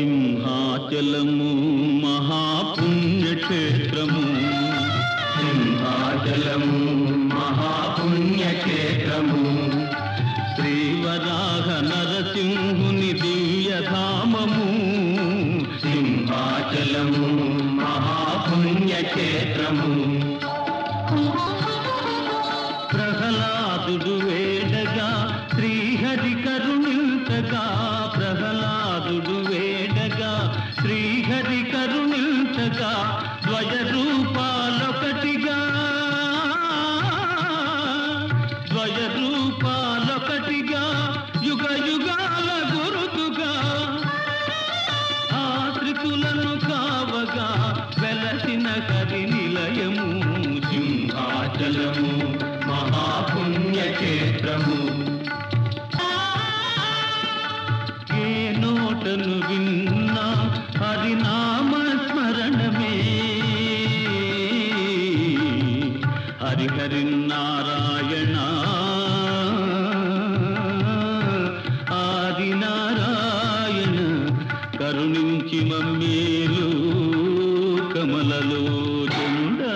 సింహాచలము మహాపుణ్యక్షేత్రము. సింహాచలము మహాపుణ్యక్షేత్రము. శ్రీవరాహ నరసింహుని దివ్యధామము. సింహాచలము మహాపుణ్యక్షేత్రము. ప్రహ్లాదుడు వేడగా శ్రీహరి కరుణించగా ద్వయ రూపాలొకటిగా ద్వయ రూపాలొకటిగా యుగ యుగాల గురుతుగా. ఆశ్రితులను కావగా వెలసిన కరి నిలయము సింహాచలము మహాపుణ్యక్షేత్రము. ఏ నోటను విన్న హరినామ స్మరణమే హరిహరి నారాయణ ఆది నారాయణ కరుణించి మమ్మేలు కమలలో చెండా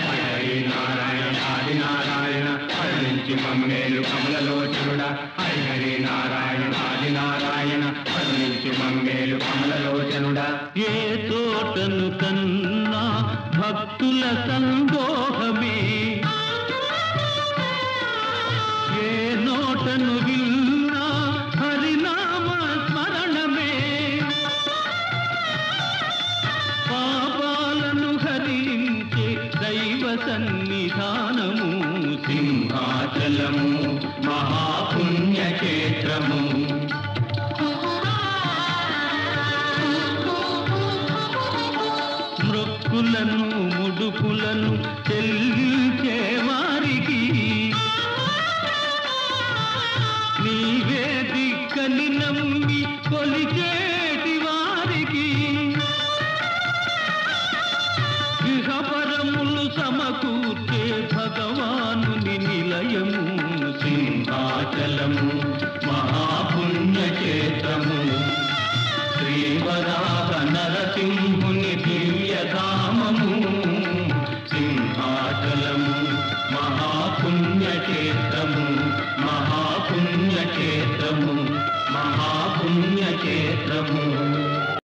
హరి నారాయణ ఆది నారాయణ కరుణించి మమ్మేలు కమలలోచనుడ హరి హరి నారాయణ ఏ తోటను కన్నా భక్తుల సందోహమే? ఏ నోటను విన్నా హరినామ స్మరణమే? పాపాలను హరించే దైవ సన్నిధానము. సింహాచలము మహాపుణ్యక్షేత్రము. మృక్కులను ముడుపులను చెల్లించే వారికి. నీవే దిక్కని నమ్మి కొలిచేటి వారికి. గృహపరములు సమకూర్చే భగవానుని నిలయము. महापुण्यक्षेत्रम्